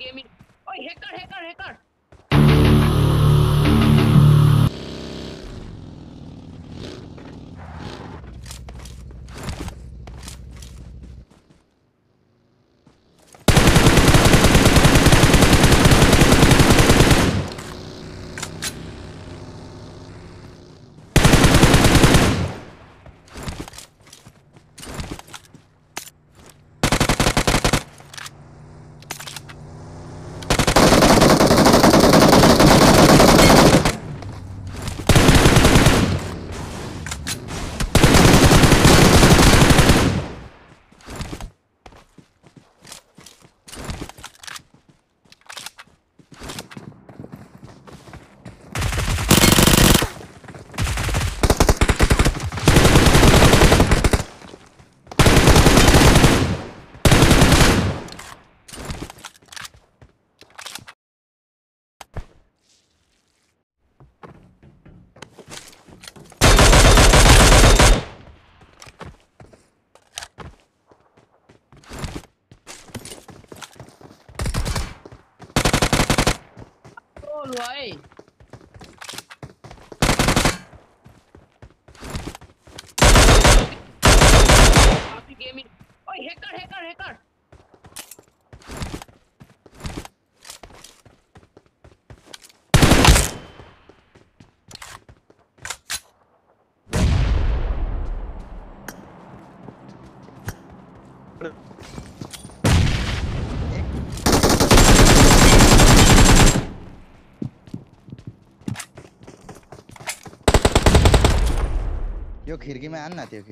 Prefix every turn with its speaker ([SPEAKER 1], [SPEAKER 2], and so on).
[SPEAKER 1] gaming ओए hacker hacker hacker खुलवाए gaming ओए hacker hacker hacker Thank
[SPEAKER 2] you खिड़की में आना ना थियो